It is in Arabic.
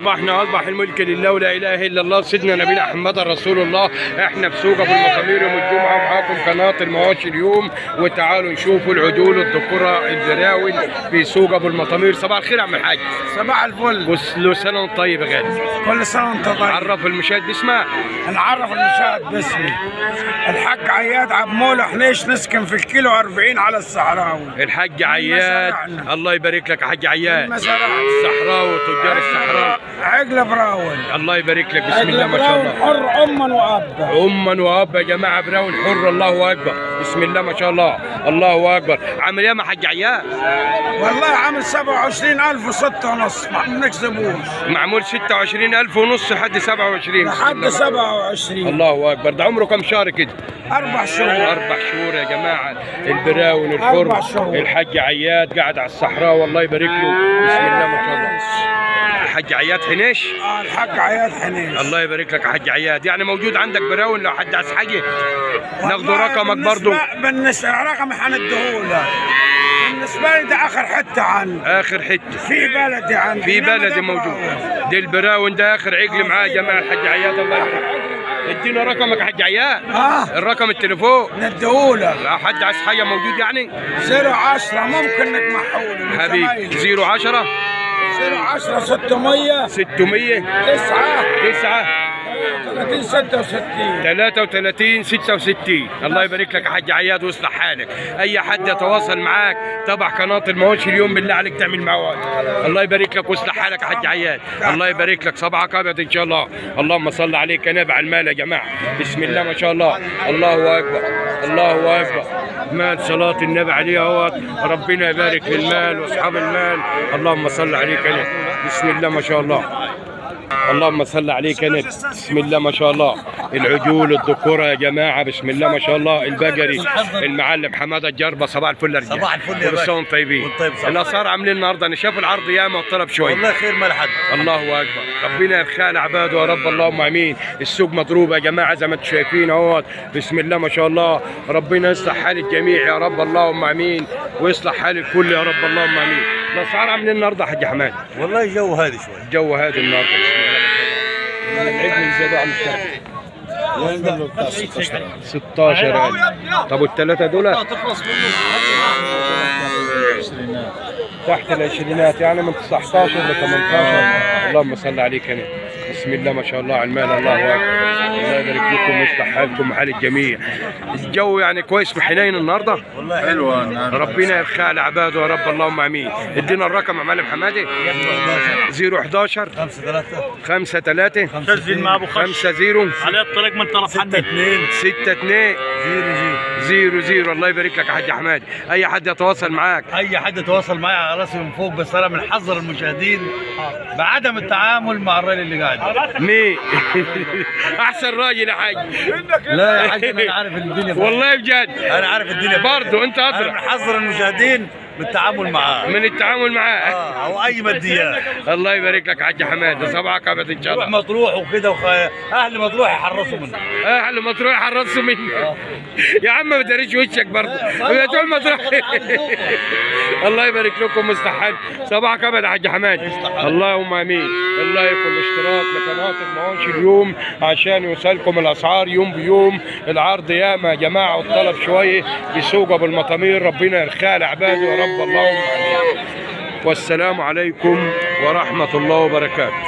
اصبحنا اصبح الملك لله ولا اله الا الله. سيدنا نبينا محمد رسول الله. إحنا في سوق أبو المطامير يوم الجمعة ومعاكم قناة المواشي اليوم. وتعالوا نشوفوا العدول الذكورة البراون في سوق أبو المطامير صباح الخير يا عم الحاج. صباح الفل. كل سنة وانت طيب يا غالي كل سنة وانت طيب. عرف المشاهد باسمك نعرف المشاهد باسمي الحاج عياد عبد مولى حنيش نسكن في الكيلو 40 على الصحراوي؟ الحاج عياد. الله يبارك لك يا حاج عياد. الصحراوي تجار الصحراء عقل براون. الله يبارك لك بسم الله ما شاء الله. حر اما وابا أما وأب يا جماعة براون حر الله أكبر. بسم الله ما شاء الله الله أكبر. عامل إيه يا حاج عياد والله عامل 27000 وستة ونص ما بنكذبوش معمول 26000 ونص لحد 27 بسم لحد الله. 27 الله أكبر. ده عمره كم شهر كده؟ أربع شهور. أربع شهور يا جماعة. ال brown الحر. الحاج عياد قاعد على الصحراء والله يبارك له. بسم الله ما شاء الله. الحاج عياد حنيش؟ آه، الحاج عياد حنيش. الله يبارك لك يا حاج عياد. يعني موجود عندك brown لو حد عايز حاجة؟ ناخده والله رقمك بالنسبة- برضو. بالنسبة رقمي حندهولك بالنسبة لي ده آخر حتة عندي. آخر حتة. في بلدي عندي. في بلدي موجود. دي ال brown ده آخر عجل معاه جماعة الحاج عياد. الله يبارك ادينا رقمك يا حاج عياد. آه. الرقم التليفون. ندهولك لو حد عايز حاجة موجود يعني. 010 ممكن نجمعهولك حبيبي زمايلي. 010 010 600 600 9 9 30 66 33 66 الله يبارك لك يا حاج عياد ويصلح حالك. أي حد يتواصل معاك تبع قناة المواشي اليوم بالله عليك تعمل معاه. الله يبارك لك ويصلح حالك يا حاج عياد. الله يبارك لك. صبعك أبيض إن شاء الله. اللهم صل عليك يا نبع المال يا جماعة. بسم الله ما شاء الله. الله أكبر. الله أكبر. مال صلاة النبي عليه اهوت ربنا يبارك للمال وأصحاب المال. اللهم صل عليك نبي. بسم الله ما شاء الله. اللهم صل عليك نبي. بسم الله ما شاء الله. العجول الذكورة يا جماعة بسم الله ما شاء الله. البقري المعلم حمادة الجربة صباح الفل يا صباح الفل يا باشا. طيبين. طيب. الاسعار عاملين النهارده أنا شايف العرض ياما والطلب شوية والله خير ما لحد. الله أكبر. ربنا يرخى لعباده يا رب. اللهم آمين. السوق مضروب يا جماعة زي ما أنتم شايفين اهوت بسم الله ما شاء الله. ربنا يصلح حال الجميع يا رب. اللهم آمين. ويصلح حال الكل يا رب. اللهم آمين. الاسعار عاملين النهارده يا حاج حماد؟ والله جو هادي شوي. الجو هادي النهارده. 16 طب والثلاثه دول تحت العشرينات يعني من 19 ل 18 اللهم صل عليك يا نبي. بسم الله ما شاء الله على المال. الله أكبر. الله يبارك لكم ويصلح حالكم وحال الجميع. الجو يعني كويس وحنين النهارده؟ والله حلوة ربنا يرخى على عباده يا رب. اللهم آمين. ادينا الرقم يا معلم حمادي. 011 5 3 5 3 سجل مع أبو خش. 5 0 على الطريق من طرف 6 حني 2 6 2 0 0 0 الله يبارك لك يا حاج حماد أي حد يتواصل معاك؟ أي حد يتواصل معي على رأسي من فوق بس أنا بنحذر المشاهدين بعدم التعامل مع الراجل اللي قاعد. مين أحسن راجل يا حاج. لا يا حاج أنا عارف الدنيا. والله بجد. أنا عارف الدنيا. برضه أنت أنا ادرى بنحذر المشاهدين. بالتعامل معاه. من التعامل معاه. آه أو أي ماديات الله يبارك لك حاج حماد ده صبعك ابيض إن شاء الله. مطروح وكده وخ... أهل مطروح يحرصوا منه أهل مطروح حرصوا مني. يا عم ما داريش وشك برضه. يا تقول مطروح. الله يبارك لكم مستحيل. صباحك يا حاج حماد اللهم آمين. الله يكون الاشتراك لقناة المواشي اليوم عشان يوصلكم الأسعار يوم بيوم. العرض ياما يا جماعة والطلب شوية. بسوق أبو المطامير. ربنا يرخى لعباده. يا رب اللهم امين والسلام عليكم ورحمة الله وبركاته.